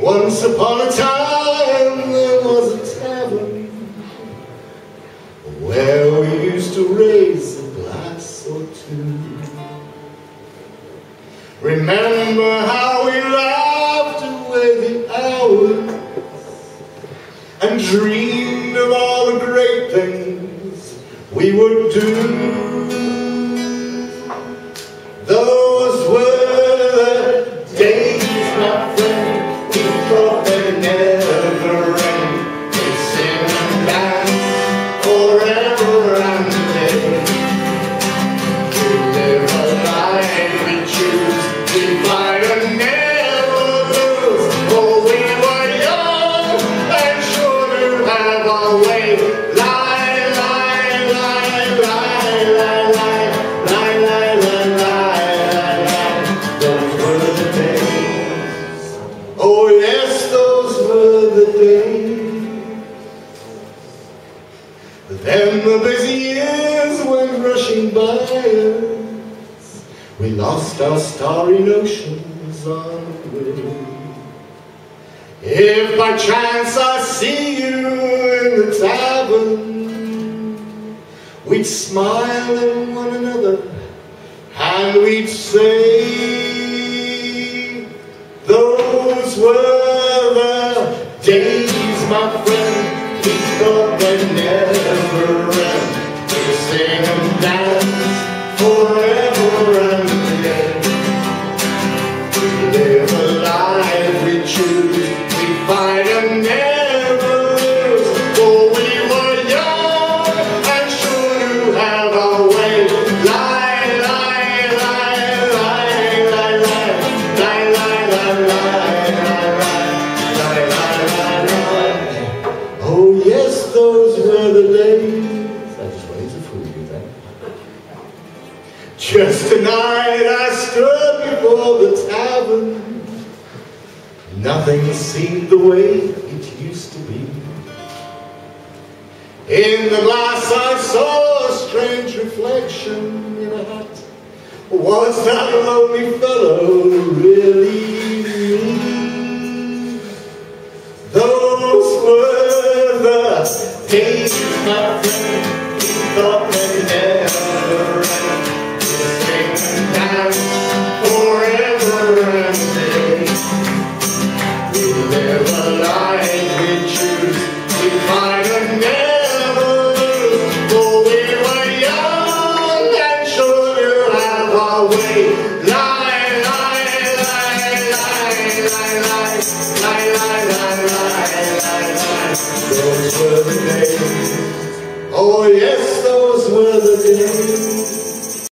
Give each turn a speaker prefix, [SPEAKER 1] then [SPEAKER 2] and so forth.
[SPEAKER 1] Once upon a time there was a tavern where we used to raise a glass or two. Remember how we laughed away the hours and dreamed of all the great things we would do. Those were the days, my Then the busy years went rushing by us. We lost our starry notions on the way. If by chance I see you in the tavern, we'd smile at one another and we'd say, Those days, my friend, he go never end. Sing him down. Yes, those were the days. I just wanted to fool you then. Just tonight I stood before the tavern. Nothing seemed the way it used to be. In the glass I saw a strange reflection in a hat. Was that a lonely fellow nothing, it's nothing. Those were the days. Oh yes, those were the days.